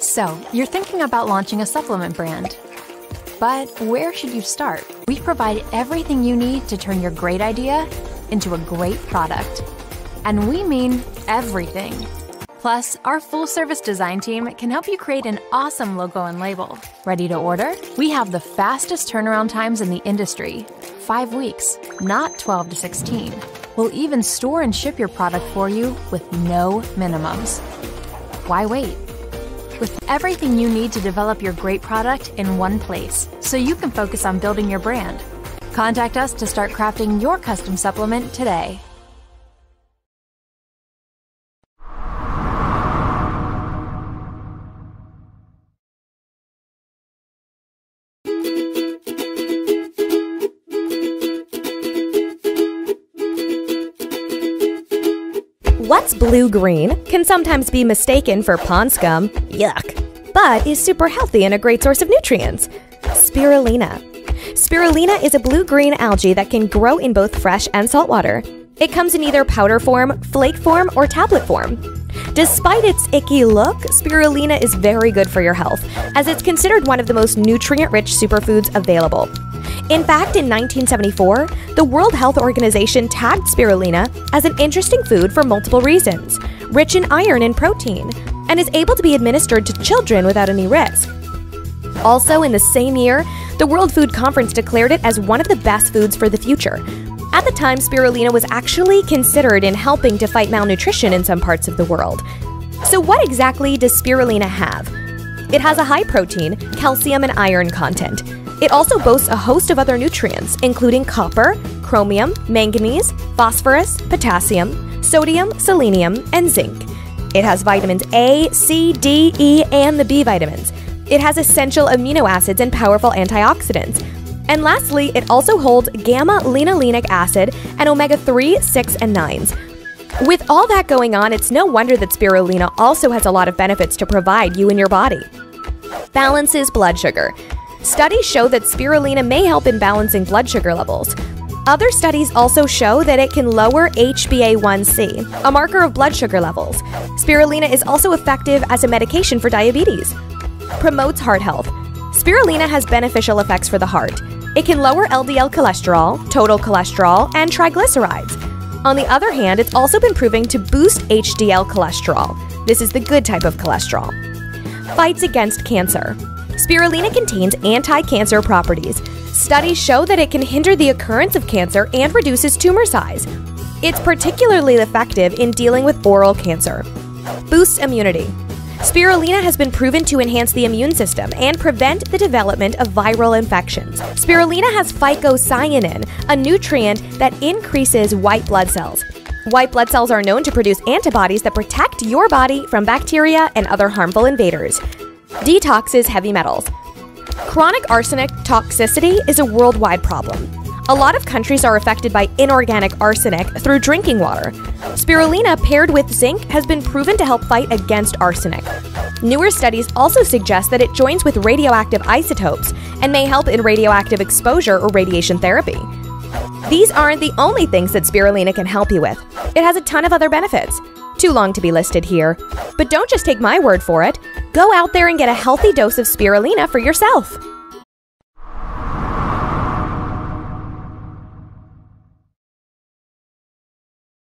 So, you're thinking about launching a supplement brand. But where should you start? We provide everything you need to turn your great idea into a great product. And we mean everything. Plus, our full service design team can help you create an awesome logo and label. Ready to order? We have the fastest turnaround times in the industry five weeks, not 12 to 16. We'll even store and ship your product for you with no minimums. Why wait? With everything you need to develop your great product in one place, so you can focus on building your brand. Contact us to start crafting your custom supplement today. What's blue green can sometimes be mistaken for pond scum, yuck, but is super healthy and a great source of nutrients. Spirulina. Spirulina is a blue green algae that can grow in both fresh and saltwater. It comes in either powder form, flake form, or tablet form. Despite its icky look, spirulina is very good for your health, as it's considered one of the most nutrient rich superfoods available. In fact, in 1974, the World Health Organization tagged spirulina as an interesting food for multiple reasons rich in iron and protein, and is able to be administered to children without any risk. Also, in the same year, the World Food Conference declared it as one of the best foods for the future. At the time, spirulina was actually considered in helping to fight malnutrition in some parts of the world. So, what exactly does spirulina have? It has a high protein, calcium, and iron content. It also boasts a host of other nutrients, including copper, chromium, manganese, phosphorus, potassium, sodium, selenium, and zinc. It has vitamins A, C, D, E, and the B vitamins. It has essential amino acids and powerful antioxidants. And lastly, it also holds gamma linolenic acid and omega 3, 6, and 9s. With all that going on, it's no wonder that spirulina also has a lot of benefits to provide you and your body. Balances blood sugar. Studies show that spirulina may help in balancing blood sugar levels. Other studies also show that it can lower HbA1c, a marker of blood sugar levels. Spirulina is also effective as a medication for diabetes. Promotes heart health. Spirulina has beneficial effects for the heart. It can lower LDL cholesterol, total cholesterol, and triglycerides. On the other hand, it's also been proven to boost HDL cholesterol. This is the good type of cholesterol. Fights against cancer. Spirulina contains anti cancer properties. Studies show that it can hinder the occurrence of cancer and reduces tumor size. It's particularly effective in dealing with oral cancer. Boosts immunity. Spirulina has been proven to enhance the immune system and prevent the development of viral infections. Spirulina has phycocyanin, a nutrient that increases white blood cells. White blood cells are known to produce antibodies that protect your body from bacteria and other harmful invaders. Detoxes heavy metals. Chronic arsenic toxicity is a worldwide problem. A lot of countries are affected by inorganic arsenic through drinking water. Spirulina paired with zinc has been proven to help fight against arsenic. Newer studies also suggest that it joins with radioactive isotopes and may help in radioactive exposure or radiation therapy. These aren't the only things that spirulina can help you with. It has a ton of other benefits. Too long to be listed here. But don't just take my word for it. Go out there and get a healthy dose of spirulina for yourself.